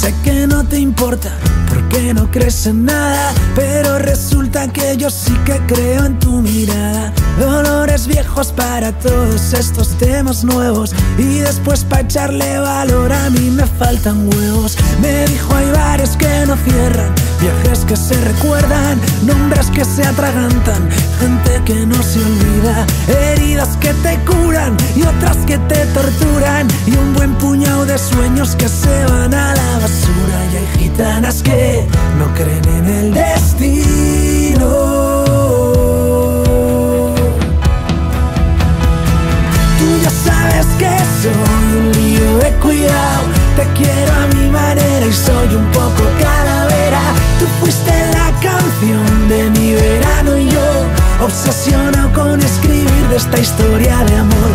Sé que no te importa porque no crees en nada, pero resulta que yo sí que creo en tu mirada. Dolores viejos para todos estos temas nuevos y después para echarle valor a mí me faltan huevos. Me dijo hay bares que no cierran, viajes que se recuerdan, nombres que se atragantan, gente que no se olvida, heridas que te curan y otras que te torturan y un buen puñado de sueños que se van a la sabes que soy un lío de cuidado, te quiero a mi manera y soy un poco calavera. Tú fuiste la canción de mi verano y yo obsesiono con escribir de esta historia de amor.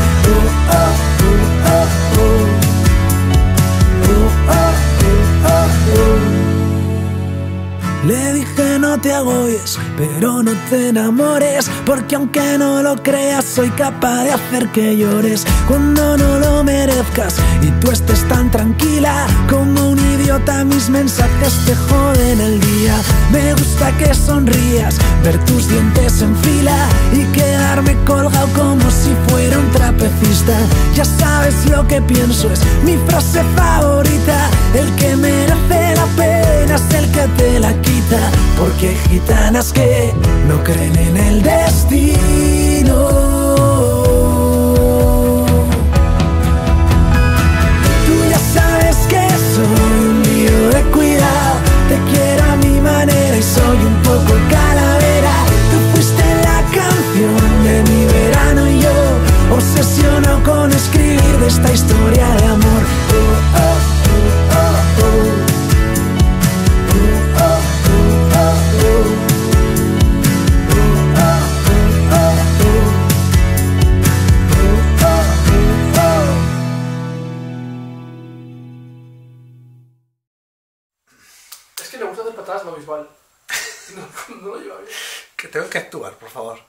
Le dije no te agobies, pero no te enamores, porque aunque no lo creas, soy capaz de hacer que llores cuando no lo merezcas y tú estés tan tranquila como un idiota. Mis mensajes te joden el día. Me gusta que sonrías, ver tus dientes en fila y quedarme colgado como si fuera un trapecista. Ya sabes lo que pienso, es mi frase favorita. El que merece la pena es el que te la gitanas que no creen en el destino. Tú ya sabes que soy un lío de cuidado. Te quiero a mi manera y soy un poco calavera. Tú fuiste la canción de mi verano y yo obsesiono con escribir de esta historia de amor. Que le gusta hacer patadas visual. No, no lo lleva bien. Que tengo que actuar, por favor.